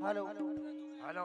Hello hello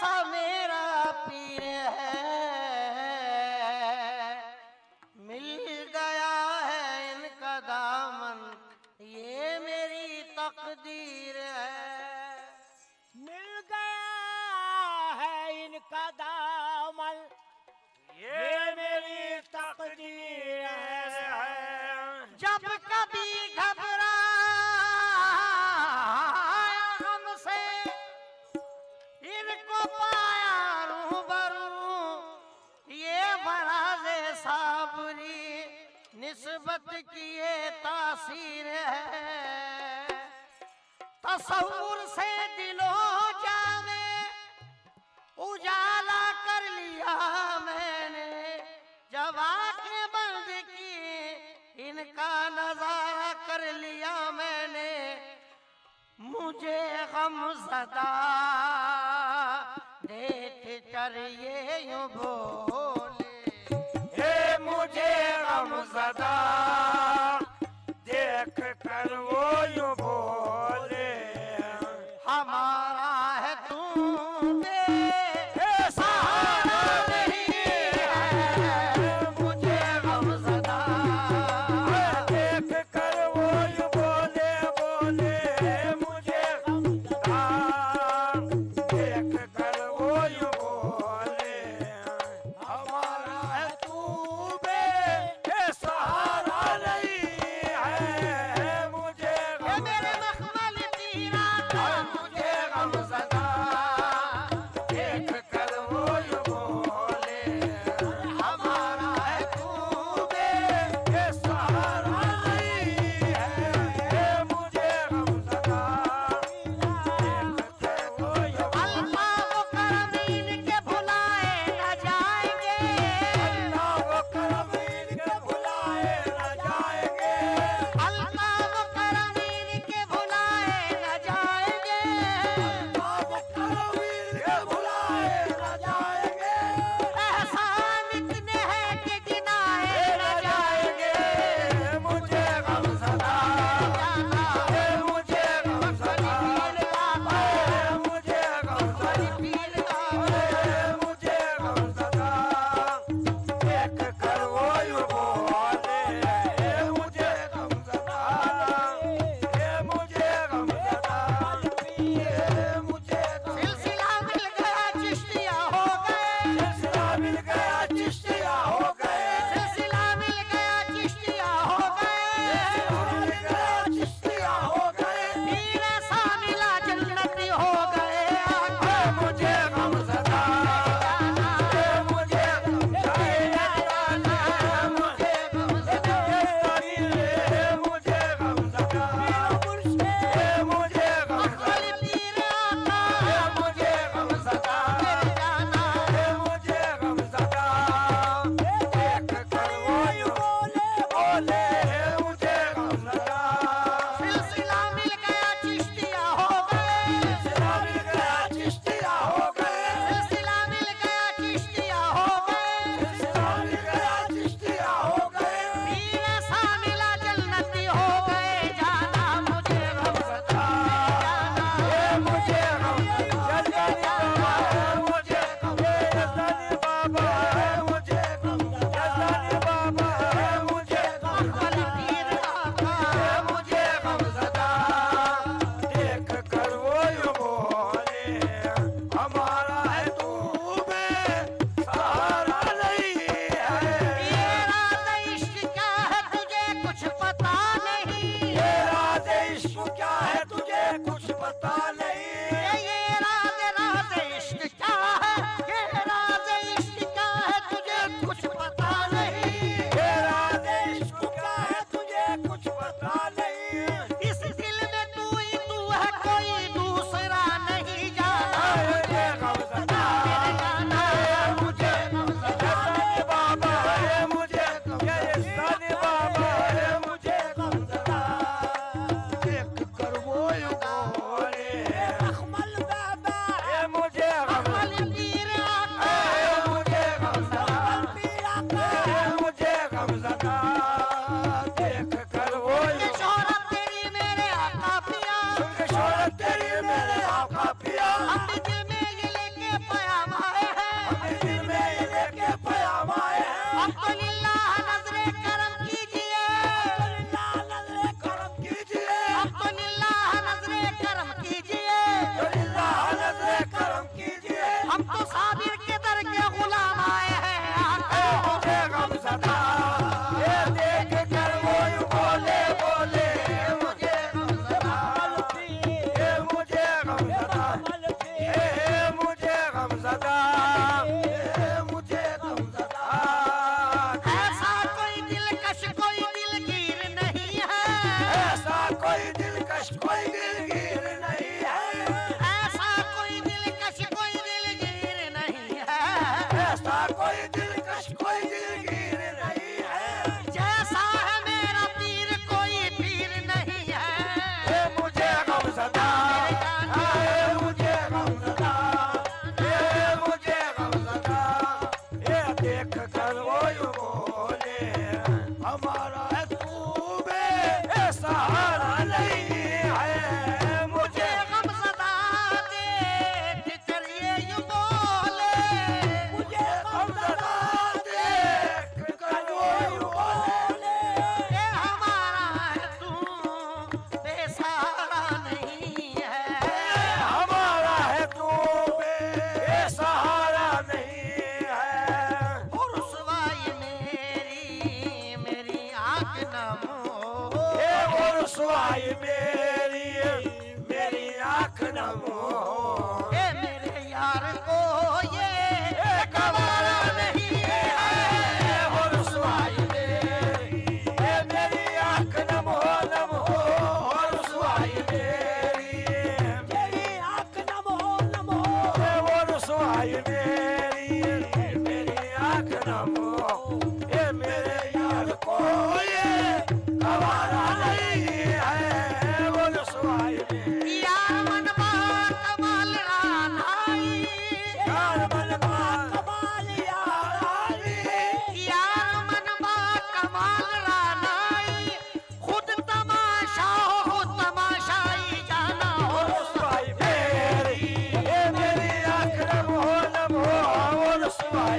ایسا میرا پیر ہے۔ مل گیا ہے ان کا دامن یہ میری تقدیر ہے۔ مل گیا ہے ان کا دامن یہ میری تقدیر ہے۔ جب تصور سے دلوں جاوے اجالا کر لیا میں نے۔ جب آنکھیں بند کی ان کا نظارہ کر لیا میں نے۔ مجھے غم زدہ، دیکھ کر یہ matar.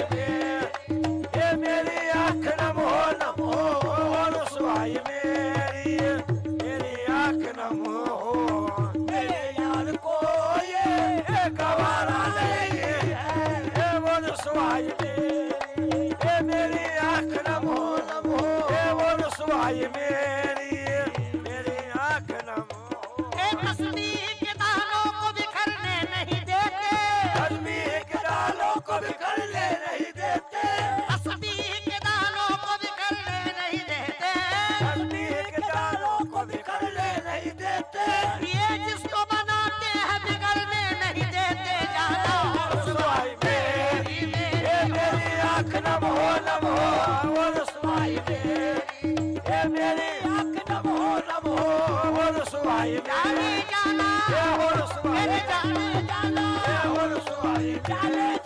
yeah. ¡Dale!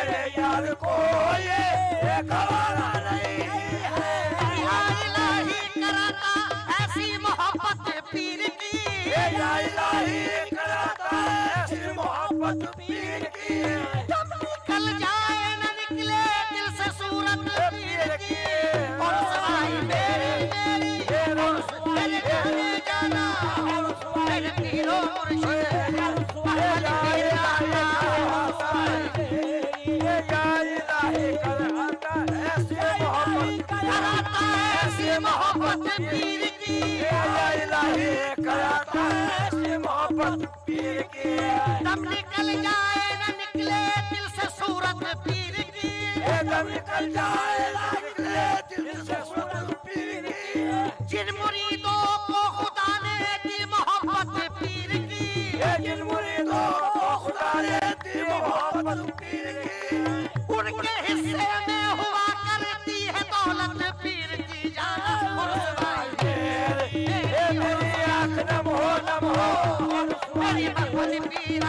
میرے یار کو یہ گوارا نہیں ہے۔ ایسی محبت پیر صورت پیر کی دم نکل جائے نہ نکلے دل سے صورت پیر کی۔ دم نکل جائے نہ نکلے دل سے صورت پیر کی۔ جن مریدوں کو خدا نے دی محبت پیر کی۔ جن مریدوں کو خدا نے دی محبت پیر کی۔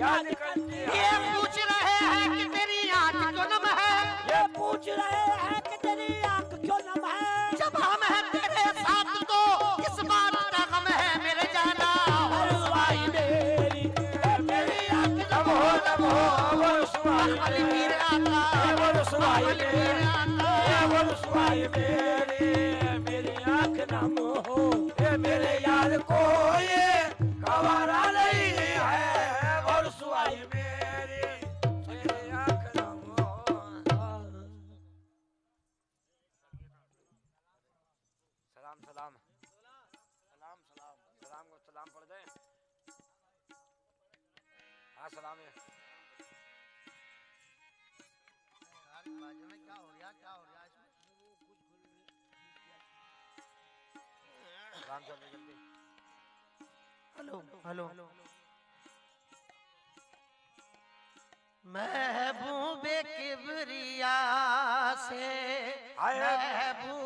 یہ پوچھ رہے ہیں کہ تیری آنکھ ظلم ہے؟ یہ پوچھ رہے ہیں۔ آرام ہلو۔ ہلو۔ محبوب کبریا سے محبوب